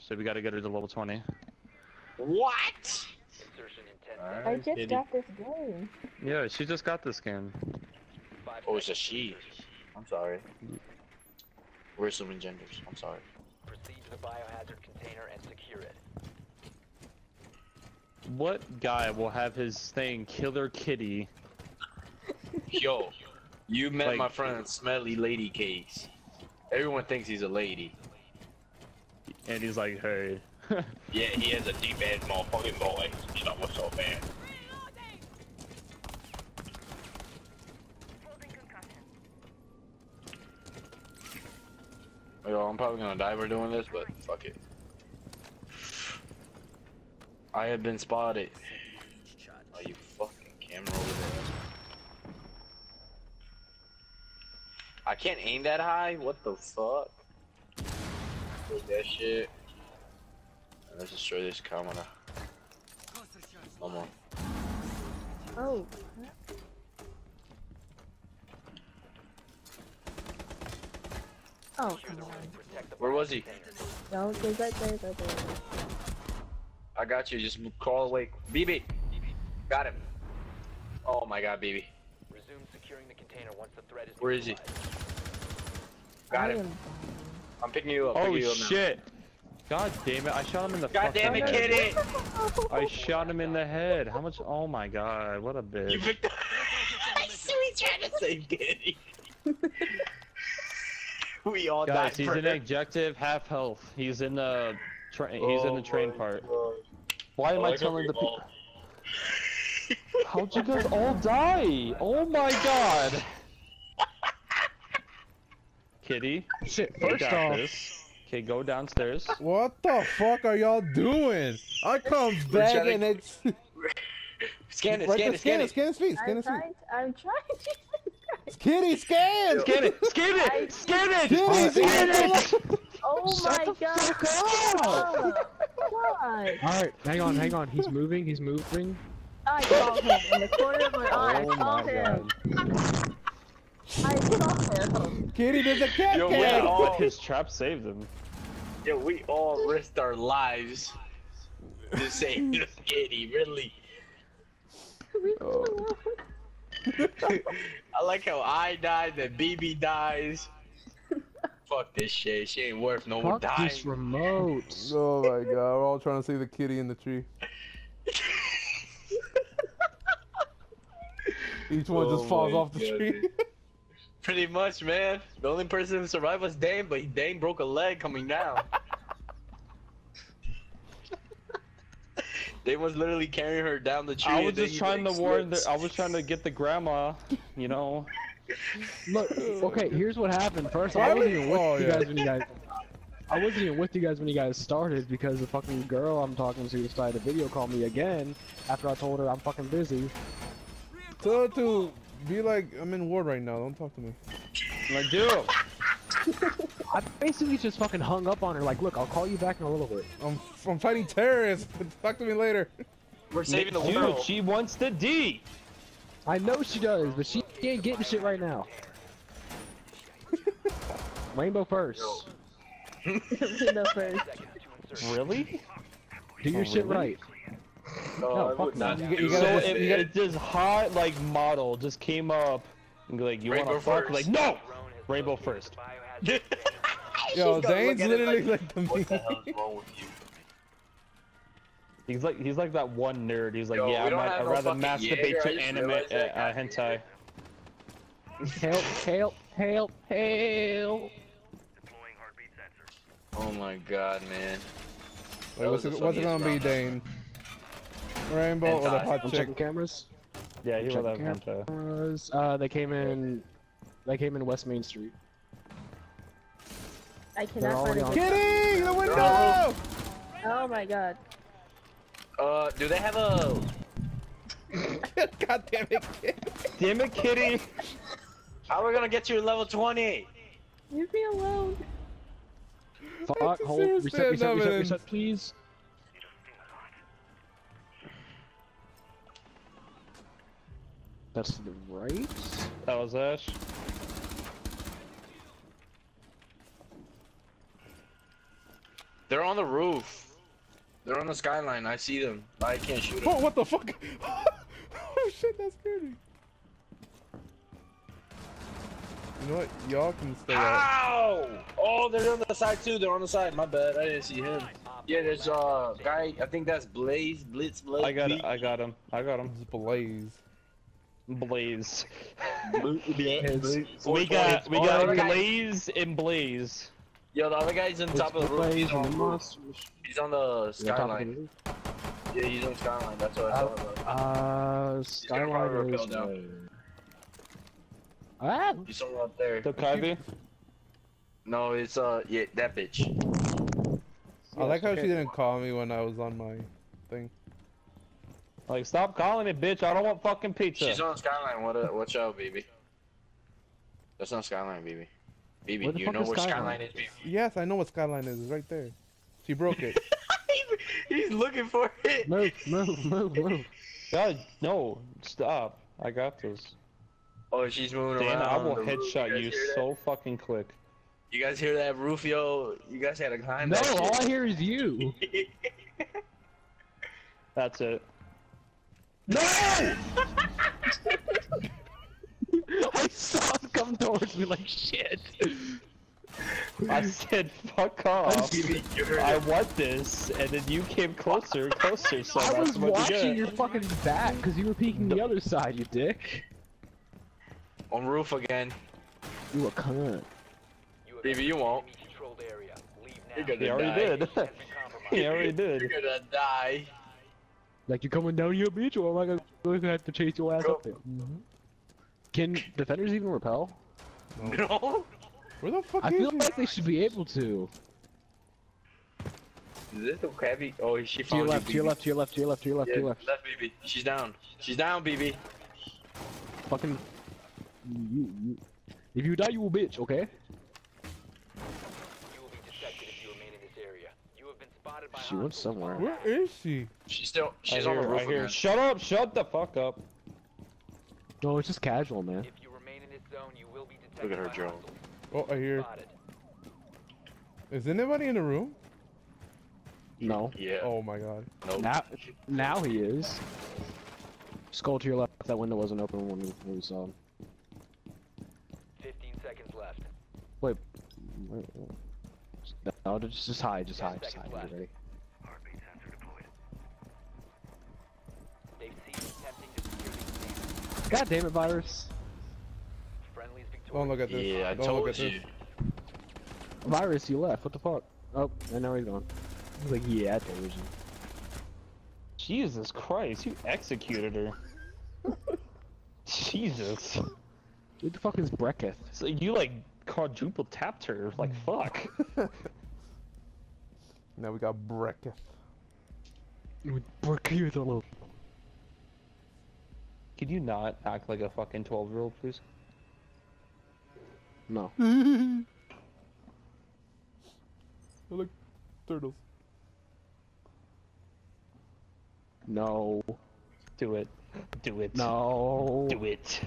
so we gotta get her to level 20. What? Insertion in 10 Alright. I just Kitty. got this game. Yeah, she just got this game. Oh, it's a she. I'm sorry. We're assuming genders. I'm sorry. Proceed to the biohazard container and secure it. What guy will have his thing Killer Kitty? Yo, you met Like- my friend Smelly Lady Case. Everyone thinks he's a lady. And he's like, hey. Yeah, he has a deep ass motherfucking voice. You know what's so bad? Yo, I'm probably gonna die for doing this, but fuck it. I have been spotted. Oh, you fucking camera over there. I can't aim that high? What the fuck? With that shit. Let's destroy this camera. Come on. Oh, oh, come on. Where was he? No, there's right there, right there. I got you. Just crawl away. BB. Got him. Oh my god, BB. Resume securing the container once the threat is Where is he? Got I him. Am I'm picking you up. oh picking you up now. shit! God damn it, I shot him in the God damn it, head. kitty! I shot him in the head. How much? Oh my god, what a bitch. You picked up. I see he's trying to say, kitty. we all Guys, died he's for in objective, half health. He's in the Train. Oh he's in the train part. Why am I telling the people? How'd you guys all die? Oh my god! Kitty, Shit, first off, this. Okay, go downstairs. what the fuck are y'all doing? I come back and it's Scan it, right scan it, scan scan it, it. scan his feet, scan I'm his I'm trying to. Kitty, scan! Scan it! Scan it! Scan it! Kitty, Scan scan it! Oh Shut my the god! fuck up! Oh, God! Alright, hang on, hang on. He's moving, he's moving. I saw him in the corner of my eye. Oh I saw my him. God. I saw him. Kitty, there's a cat Yo, cat. wait, oh. But his trap saved him. Yeah, we all risked our lives to save this kitty, really. Oh. I like how I died, then BB dies. Fuck this shit. She ain't worth no Fuck dime. this remote. Oh my god, we're all trying to see the kitty in the tree. Each one Oh just falls off the God, tree. Pretty much, man. The only person who survived was Dane, but Dane broke a leg coming down. Dane was literally carrying her down the tree. I was just trying to like, warn. The. I was trying to get the grandma. You know. Look, okay, here's what happened. First, I wasn't even with oh, you yeah. guys when you guys. I wasn't even with you guys when you guys started because the fucking girl I'm talking to decided to video call me again after I told her I'm fucking busy. Tell her to be like, I'm in ward right now, don't talk to me. Like, dude. I basically just fucking hung up on her like, look, I'll call you back in a little bit. I'm, I'm fighting terrorists, talk to me later. We're saving the Dude, world. she wants the D. I know she does, but she ain't getting shit right now. Rainbow first. the first. Seconds to insert. Really? Do your Oh, shit really? right. No, No, I fuck would no. not You you So gotta that, just- if, this hot like model just came up and be like, you Rainbow want to fuck? Like, no. Rainbow first. the biohazard container. Yo, She's gonna Dane's look at it literally like, like, the What the meme. wrong with you? He's like he's like that one nerd. He's like, Yo, yeah, I don't might, I'd no rather fucking masturbate Jaeger, I to anime uh, uh, hentai. Help, help, help, help. Oh my god, man. Wait, what's it, what's it gonna be, round Dane? Rainbow or the hot I'm chick? checking cameras. Yeah, he Check will have cam- Cameras. Uh, they came in. They came in West Main Street. I cannot find already a on- good. Kitty, the window! Oh my god. Uh, do they have a? God damn it, Kitty. Damn it, kitty! How are we gonna get you to level 20? Leave me alone. Fuck, hold, serious reset, reset, reset, reset, please. That's to the right. That was Ash. They're They're on the roof. They're on the skyline. I see them. I can't shoot them. Oh, what the fuck? oh shit, that scared me. You know what? Y'all can stay out. Ow! Oh, they're on the side too. They're on the side. My bad. I didn't see him. Yeah, there's a uh, guy. I think that's Blaze. Blitz. Blaze. I got I got him. I got him. It's Blaze. Blaze. Blaze. We got we Oh, got the other guy- Glaze and Blaze. Yo, the other guy's on top of the roof. He's on, monsters. he's on the On top of skyline. Yeah, he's on skyline. That's what I thought. about. Uh, Skyline probably is. rappel down. Ah, He's somewhere up there. The Kyvie? No, it's uh, yeah, that bitch. I like how okay. she didn't call me when I was on my thing. Like, stop calling me, bitch. I don't want fucking pizza. She's on skyline. What? Uh, watch out, baby. That's not skyline, BB. BB, you know is where Skyline? skyline is, baby. Yes, I know what Skyline is. It's right there. She broke it. He's looking for it. move, move, move, move. God, no. Stop. I got this. Oh, she's moving Dana, around. I will the roof. headshot guys you so fucking quick. You guys hear that, Rufio? You guys had to climb No, all I hear is you. That's it. No! I saw him come towards me like shit. I said, fuck off. Baby, you heard I want this, and then you came closer and closer, so I was watching your fucking back because you were peeking the other side, you dick. On roof again. You a cunt. You Baby, you won't. area. Leave now. You're gonna He already die. did. He compromised. already You're did. gonna die. Like you're coming down here, bitch, or am I gonna, gonna have to chase your ass Go. up there? Can defenders even repel? No. Where the fuck I is feel like they should be able to. Is this the crabby? Oh, she found To your found left, to your left, to your left, to your left, to your left, Yeah, to your left. left, BB. She's down. She's down, BB. Fucking. You, you. If you die, you will bitch, okay? She went somewhere. Where is she? She's still. She's I on hear, the roof I hear. again. Shut up! Shut the fuck up! No, it's just casual, man. If you remain in this zone, you will be detected Look at her by drone. Oh, I hear. Is anybody in the room? No. Yeah. Oh my god. Nope. Now, now he is. Skull to your left. That window wasn't open when we, when we saw him. Um, 15 seconds left. Wait. wait, wait. No, just, just hide, just hide, just hide. seconds Get ready. They've ceased attempting to secure the container. God damn it, virus. Friendlies victorious. Don't look at this. Yeah, I Don't told look at you. this. Virus, you left. What the fuck? Oh, and now he's gone. He's like, yeah, I told you. Jesus Christ, you executed her. Jesus. Who the fuck is Brecketh? So you like quadruple tapped her. Like fuck. Now we got Brecketh. Brecketh all over. Could you not act like a fucking 12 year old, please? No. Oh, look, turtles. No. Do it. Do it. No. Do it.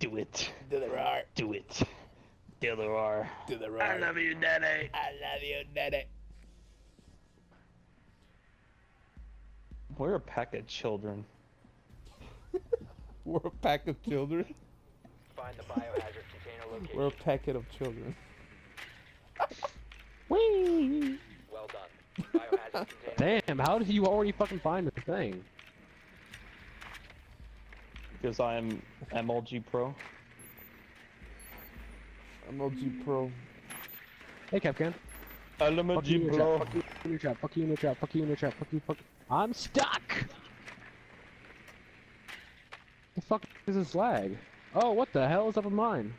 Do it. Do the roar. Do it. Do the roar. To the I love you, Daddy. I love you, daddy. We're a pack of children. We're a pack of children. Find the biohazard container location. We're a packet of children. Whee! Well done. Biohazard container. Damn, how did you already fucking find the thing? Because I'm MLG Pro. I'm LG Pro. Hey, Kapkan. Fuck you MLG in your Pro. trap. Fuck you in your trap. Fuck you in your trap. Fuck you in your trap. Fuck you. Fuck. I'm stuck. The fuck is this lag? Oh, what the hell is up with mine?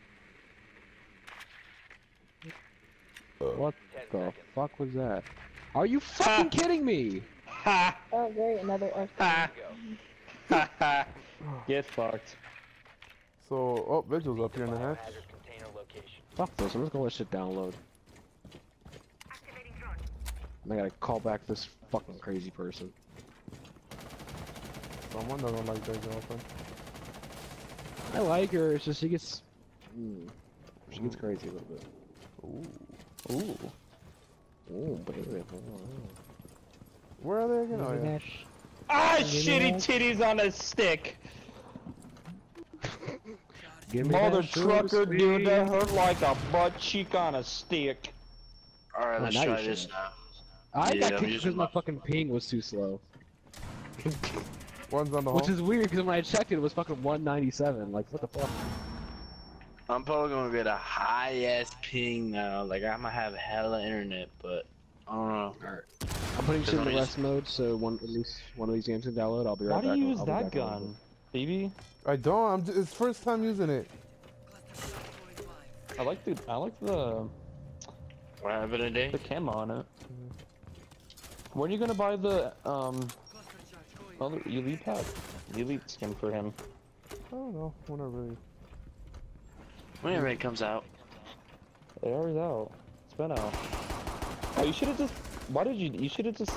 What the seconds. fuck was that? Are you fucking kidding me? Ha! Oh, great, another F. Ha! Ha ha! Get fucked. So, oh, Vigil's up here in the hatch. Biohazard container location. Fuck this. I'm just gonna let shit download. And I gotta call back this fucking crazy person. Someone doesn't like their girlfriend. I like her. It's just she gets. Mm, she gets crazy a little bit. Ooh. Ooh. Oh, baby. Where are they again? Oh, yeah. Ah, shitty titties on a stick. Give me Mother trucker, dude, that hurt like a butt cheek on a stick. Alright, Oh, let's now you try this now. I Yeah, got I'm kicked because my my- fucking ping was too slow. One's on the Which hole. is weird because when I checked it, it was fucking 197. Like, what the fuck? I'm probably gonna get a high ass ping now. Like I'm gonna have hella internet, but I don't know. I'm putting shit in the I'm rest mode, so one at least one of these games can download. I'll be right Why back. do you use that back in a gun, baby? I don't. I'm. Just, it's first time using it. I like the I like the What happened today? the cam on it. When are you gonna buy the um other elite pack? Elite skin for him. I don't know. Whenever. Whenever it comes out. It already out. It's been out. Oh, you should have just. Why did you? You should have just.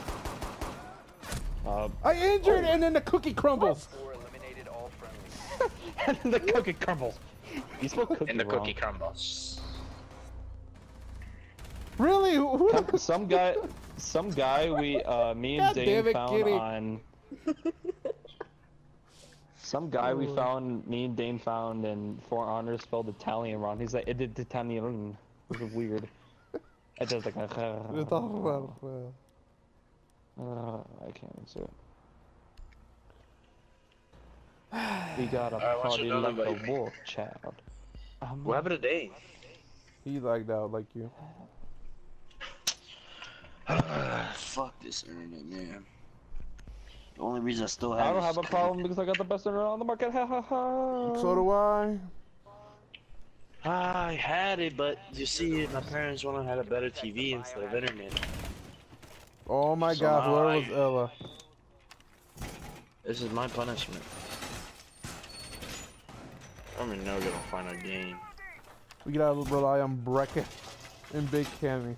Uh, I injured, and then the cookie crumbles. Four eliminated all friendlies. and the cookie crumbles. You spoke cookie And the wrong. cookie crumbles. Really? Who- Some- Some guy, some guy we, uh, me and God Dane damn it, found Kitty. on. Some guy we found, me and Dane found, and For Honor spelled Italian wrong. He's like, it did Italian. This is weird. It does like a. We're talking uh, Uh, I can't answer it. We got a Alright, party your like a baby? wolf child. Um, What happened today? He lagged out like you. Fuck this internet, man. The only reason I still have I don't have is a 'cause- problem because I got the best internet on the market. Ha ha ha. So do I. I had it, but you see, my parents wanted to have a better TV instead of internet. Oh my So God! Where I- was Ella? This is my punishment. I'm never gonna find a game. We gotta rely on Breckett and Big Cammy.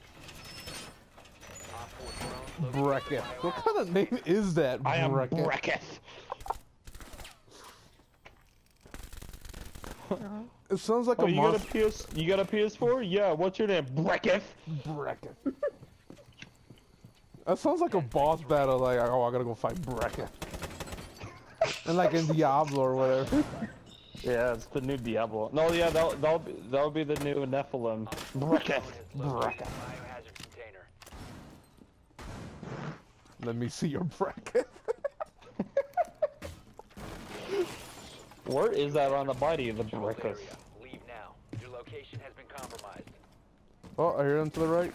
Op four drones located Breckett. What kind of name is that? I am Breckett? Brecketh. It sounds like Oh, a you got a monster. PS? You got a PS4? Yeah. What's your name? Brecketh. Breckett. That sounds like a boss battle. Like, oh, I gotta go fight Breckett. and like in Diablo or whatever. Yeah, it's the new Diablo. No, yeah, that'll that'll be that'll be the new Nephilim. Brecketh. located biohazard container. Let me see your Breckett. Where is that on the body of the Control Leave now. Your location has been compromised. Oh, I hear him to the right.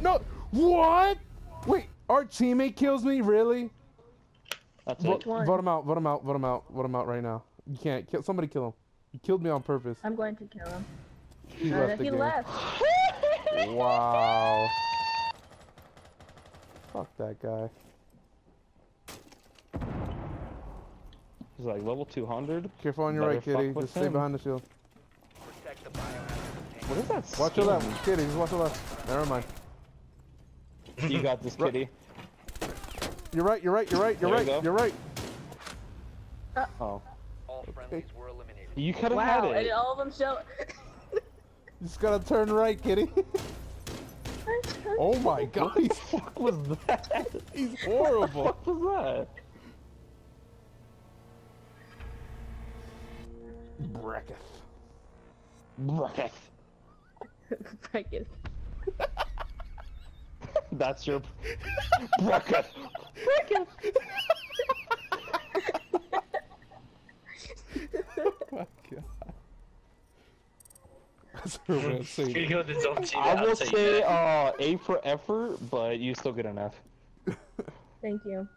No, what? Wait, our teammate kills me? Really? That's Vote, it. one? vote him out. Vote him out. Vote him out. Vote him out right now. You can't kill. Somebody kill him. He killed me on purpose. I'm going to kill him. He Uh, left he left. Wow. Fuck that guy. He's like level 200. Careful on your Better right, kitty. fuck with Just stay him. behind the shield. Protect the biohazard container. What is that? Watch your left, kitty. Just watch your left. Never mind. You got this, kitty. You're right. You're right. You're right. You're There right. you go. You're right. Oh, All friendlies were eliminated. you could have had Wow, it. and all of them show. You just gotta turn right, kitty. oh my god, he's, What was that? he's horrible. What was Brecketh. that? Brecketh. Brecketh. That's your Brecketh. Oh my god. That's her way of saying He it. killed his own team. I I'll will tell you say uh, A for effort, but you still get an F. Thank you.